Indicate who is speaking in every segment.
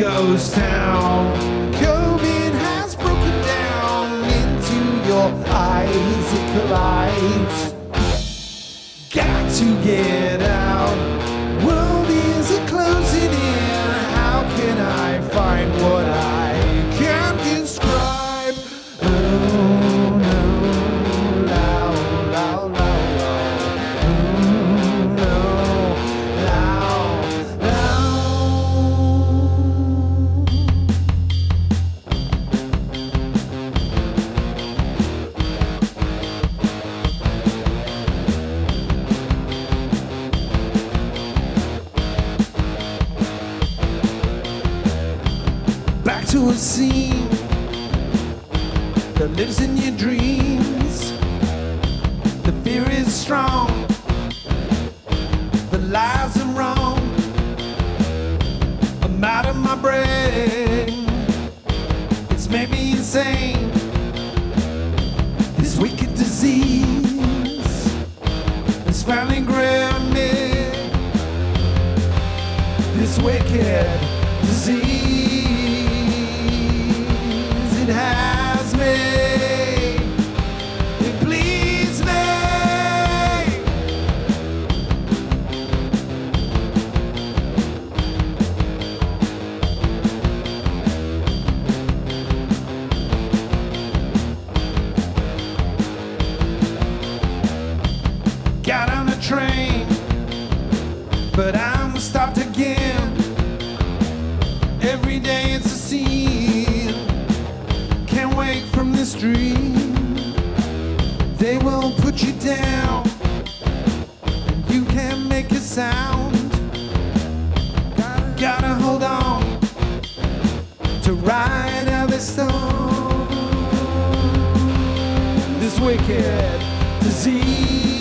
Speaker 1: ghost town. COVID has broken down into your eyes. It collides. Got to get to a scene that lives in your dreams. The fear is strong, the lies are wrong. I'm out of my brain, it's made me insane. This wicked disease is finally grabbing me this wicked disease. Has me. It bleeds me. Got on a train, but I'm stopped from this dream. They will put you down. And you can't make a sound. Gotta hold on to ride out this storm. This wicked disease.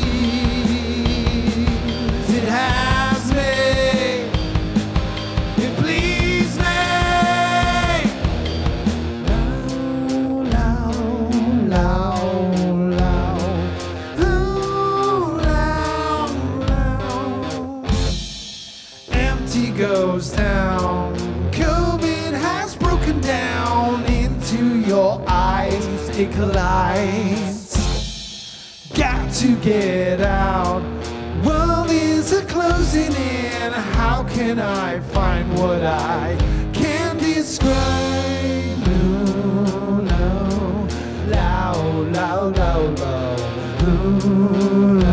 Speaker 1: Empty goes town. COVID has broken down into your eyes. It collides. Got to get out. World is a closing in. How can I find what I can describe? No, no, loud, loud, loud, loud. Ooh.